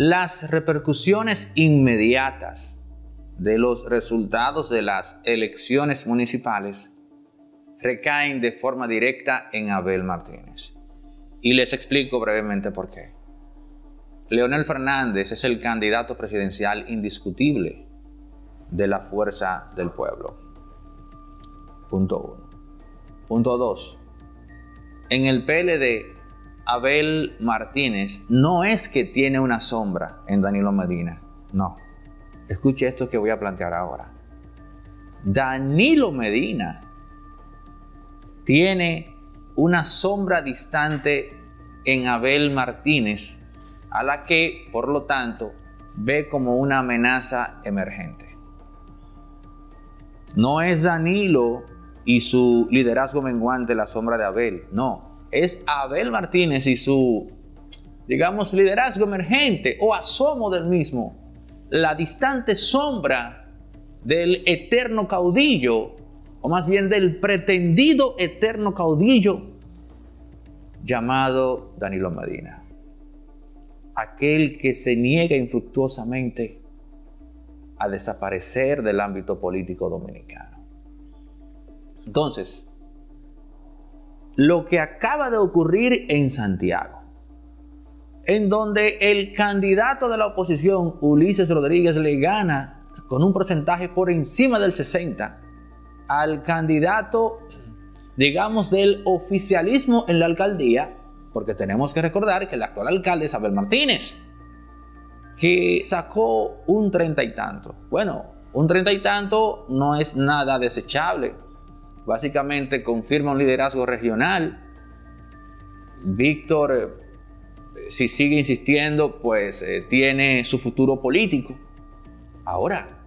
las repercusiones inmediatas de los resultados de las elecciones municipales recaen de forma directa en Abel Martínez. Y les explico brevemente por qué. Leonel Fernández es el candidato presidencial indiscutible de la fuerza del pueblo. Punto uno. Punto dos. En el PLD, Abel Martínez no es que tiene una sombra en Danilo Medina. No. Escuche esto que voy a plantear ahora. Danilo Medina tiene una sombra distante en Abel Martínez, a la que, por lo tanto, ve como una amenaza emergente. No es Danilo y su liderazgo menguante la sombra de Abel, no, es Abel Martínez y su, digamos, liderazgo emergente o asomo del mismo, la distante sombra del eterno caudillo, o más bien del pretendido eterno caudillo llamado Danilo Medina. Aquel que se niega infructuosamente a desaparecer del ámbito político dominicano. Entonces, lo que acaba de ocurrir en Santiago, en donde el candidato de la oposición, Ulises Rodríguez, le gana con un porcentaje por encima del 60 al candidato, digamos, del oficialismo en la alcaldía, porque tenemos que recordar que el actual alcalde es Abel Martínez, que sacó un treinta y tanto. Bueno, un treinta y tanto no es nada desechable. Básicamente confirma un liderazgo regional. Víctor, eh, si sigue insistiendo, pues eh, tiene su futuro político. Ahora,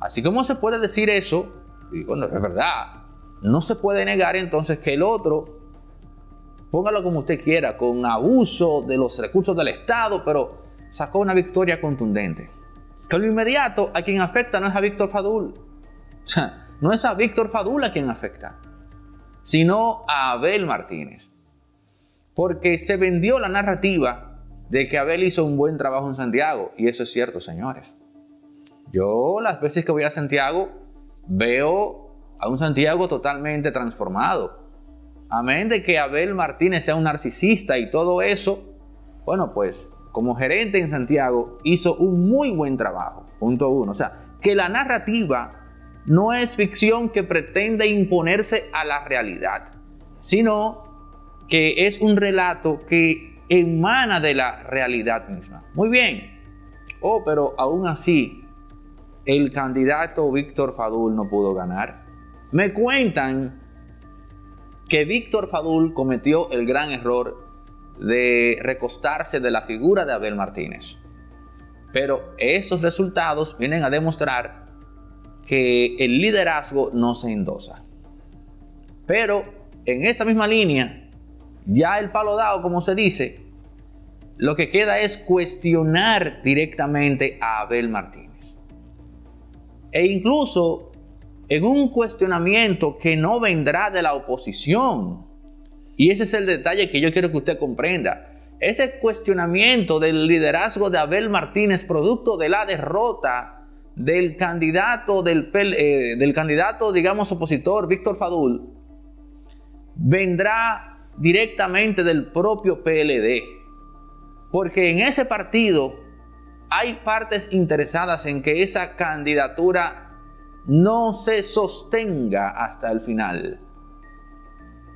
así como se puede decir eso, y bueno, es verdad, no se puede negar entonces que el otro, póngalo como usted quiera, con abuso de los recursos del Estado, pero sacó una victoria contundente. Que lo inmediato a quien afecta no es a Víctor Fadul. O sea, no es a Víctor Fadul a quien afecta, sino a Abel Martínez. Porque se vendió la narrativa de que Abel hizo un buen trabajo en Santiago. Y eso es cierto, señores. Yo las veces que voy a Santiago veo a un Santiago totalmente transformado. Amén de que Abel Martínez sea un narcisista y todo eso. Bueno, pues como gerente en Santiago, hizo un muy buen trabajo. Punto uno. O sea, que la narrativa no es ficción que pretende imponerse a la realidad, sino que es un relato que emana de la realidad misma. Muy bien. Oh, pero aún así, el candidato Víctor Fadul no pudo ganar. Me cuentan que Víctor Fadul cometió el gran error de recostarse de la figura de Abel Martínez. Pero esos resultados vienen a demostrar que el liderazgo no se endosa. Pero en esa misma línea, ya el palo dado, como se dice, lo que queda es cuestionar directamente a Abel Martínez. E incluso en un cuestionamiento que no vendrá de la oposición, y ese es el detalle que yo quiero que usted comprenda. Ese cuestionamiento del liderazgo de Abel Martínez, producto de la derrota del candidato, del, eh, del candidato, digamos, opositor, Víctor Fadul, vendrá directamente del propio PLD. Porque en ese partido hay partes interesadas en que esa candidatura no se sostenga hasta el final.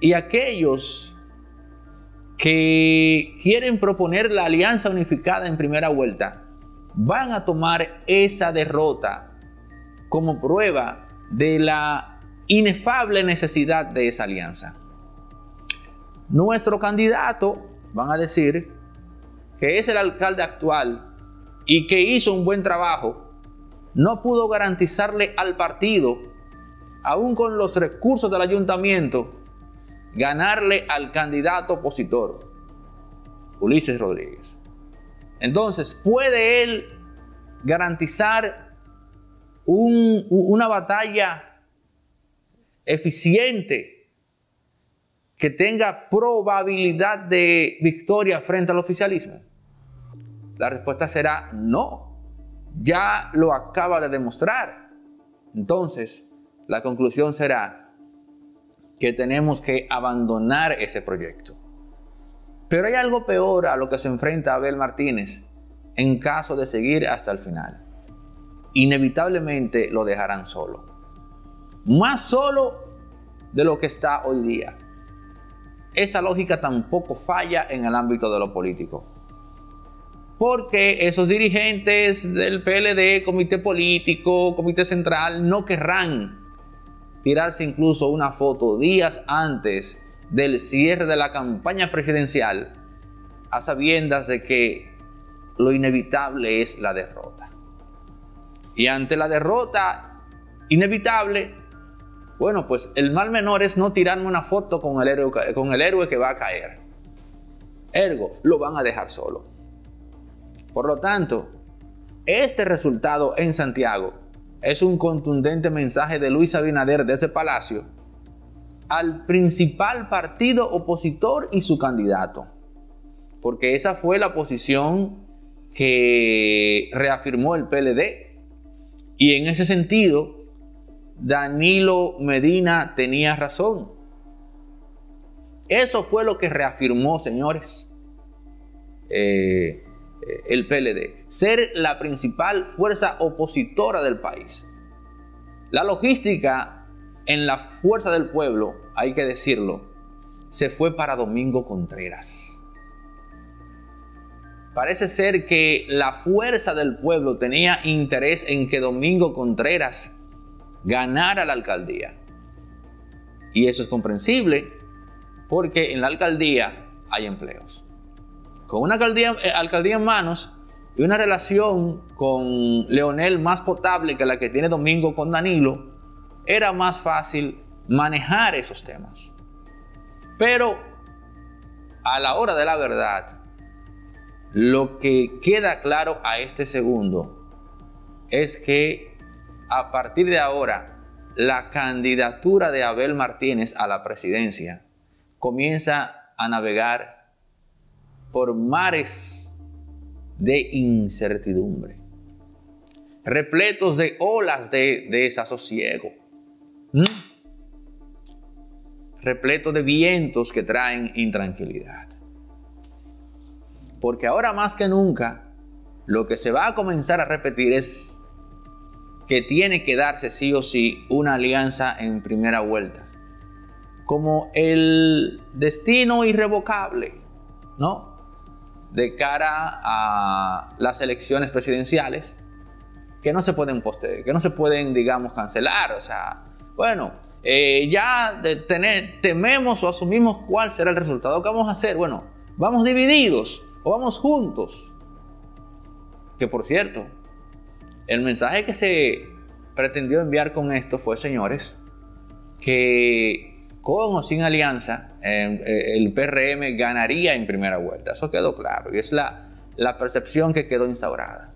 Y aquellos que quieren proponer la alianza unificada en primera vuelta van a tomar esa derrota como prueba de la inefable necesidad de esa alianza. Nuestro candidato, van a decir, que es el alcalde actual y que hizo un buen trabajo, no pudo garantizarle al partido, aún con los recursos del ayuntamiento, ganarle al candidato opositor, Ulises Rodríguez. Entonces, ¿puede él garantizar una batalla eficiente que tenga probabilidad de victoria frente al oficialismo? La respuesta será no. Ya lo acaba de demostrar. Entonces, la conclusión será que tenemos que abandonar ese proyecto. Pero hay algo peor a lo que se enfrenta Abel Martínez en caso de seguir hasta el final. Inevitablemente lo dejarán solo. Más solo de lo que está hoy día. Esa lógica tampoco falla en el ámbito de lo político. Porque esos dirigentes del PLD, comité político, comité central, no querrán tirarse incluso una foto días antes del cierre de la campaña presidencial a sabiendas de que lo inevitable es la derrota. Y ante la derrota inevitable, bueno, pues el mal menor es no tirarme una foto con el héroe, con el héroe que va a caer. Ergo, lo van a dejar solo. Por lo tanto, este resultado en Santiago es un contundente mensaje de Luis Abinader de ese palacio al principal partido opositor y su candidato. Porque esa fue la posición que reafirmó el PLD. Y en ese sentido, Danilo Medina tenía razón. Eso fue lo que reafirmó, señores, eh, el PLD. Ser la principal fuerza opositora del país. La logística en la fuerza del pueblo, hay que decirlo, se fue para Domingo Contreras. Parece ser que la fuerza del pueblo tenía interés en que Domingo Contreras ganara la alcaldía. Y eso es comprensible porque en la alcaldía hay empleos. Con una alcaldía, eh, alcaldía en manos y una relación con Leonel más potable que la que tiene Domingo con Danilo, era más fácil manejar esos temas. Pero a la hora de la verdad, lo que queda claro a este segundo es que a partir de ahora la candidatura de Abel Martínez a la presidencia comienza a navegar por mares de incertidumbre, repletos de olas de desasosiego ¿Mm? Repleto de vientos que traen intranquilidad. Porque ahora más que nunca, lo que se va a comenzar a repetir es que tiene que darse sí o sí una alianza en primera vuelta. Como el destino irrevocable, ¿no? De cara a las elecciones presidenciales, que no se pueden poster, que no se pueden, digamos, cancelar. O sea, bueno, eh, ya tememos o asumimos cuál será el resultado. ¿Qué vamos a hacer? Bueno, vamos divididos o vamos juntos. Que por cierto, el mensaje que se pretendió enviar con esto fue, señores, que con o sin alianza, eh, el PRM ganaría en primera vuelta. Eso quedó claro y es la, la percepción que quedó instaurada.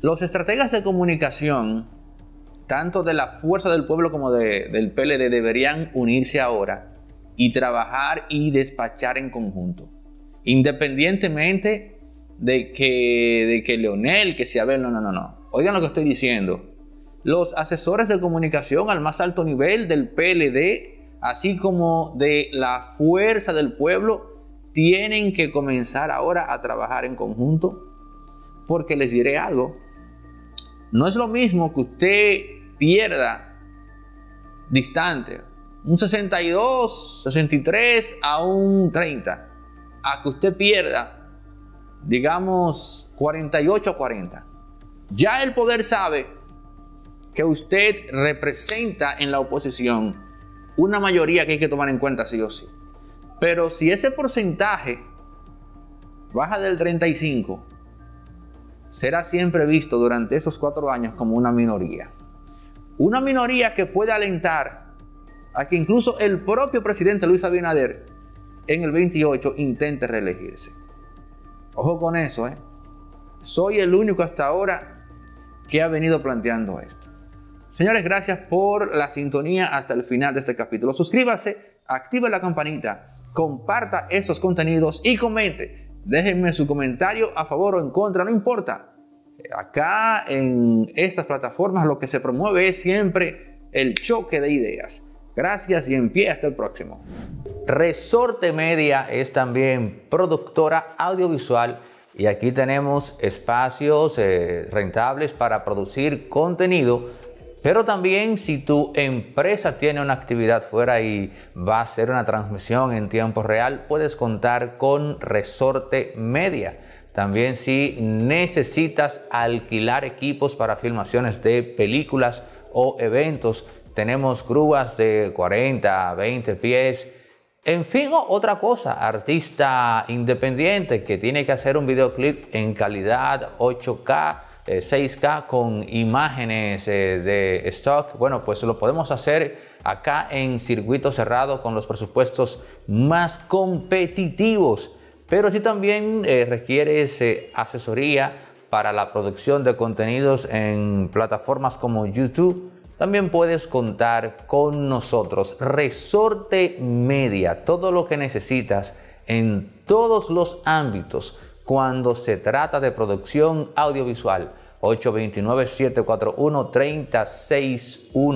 Los estrategas de comunicación tanto de la fuerza del pueblo como del PLD deberían unirse ahora y trabajar y despachar en conjunto. Independientemente de que, de que Leonel, que sea Abel, no, no, no, no. Oigan lo que estoy diciendo. Los asesores de comunicación al más alto nivel del PLD, así como de la fuerza del pueblo, tienen que comenzar ahora a trabajar en conjunto. Porque les diré algo. No es lo mismo que usted pierda distante, un 62, 63 a un 30, a que usted pierda, digamos, 48 a 40. Ya el poder sabe que usted representa en la oposición una mayoría que hay que tomar en cuenta sí o sí. Pero si ese porcentaje baja del 35, será siempre visto durante esos cuatro años como una minoría. Una minoría que puede alentar a que incluso el propio presidente Luis Abinader en el 28 intente reelegirse. Ojo con eso, ¿eh? Soy el único hasta ahora que ha venido planteando esto. Señores, gracias por la sintonía hasta el final de este capítulo. Suscríbase, active la campanita, comparta estos contenidos y comente. Déjenme su comentario a favor o en contra, no importa. Acá en estas plataformas lo que se promueve es siempre el choque de ideas. Gracias y en pie hasta el próximo. Resorte Media es también productora audiovisual y aquí tenemos espacios eh, rentables para producir contenido. Pero también si tu empresa tiene una actividad fuera y va a hacer una transmisión en tiempo real, puedes contar con Resorte Media. También si necesitas alquilar equipos para filmaciones de películas o eventos, tenemos grúas de 40, 20 pies. En fin, otra cosa, artista independiente que tiene que hacer un videoclip en calidad 8K, 6K eh, con imágenes eh, de stock, bueno, pues lo podemos hacer acá en circuito cerrado con los presupuestos más competitivos. Pero si también eh, requieres asesoría para la producción de contenidos en plataformas como YouTube, también puedes contar con nosotros. Resorte Media, todo lo que necesitas en todos los ámbitos cuando se trata de producción audiovisual. 829-741-361.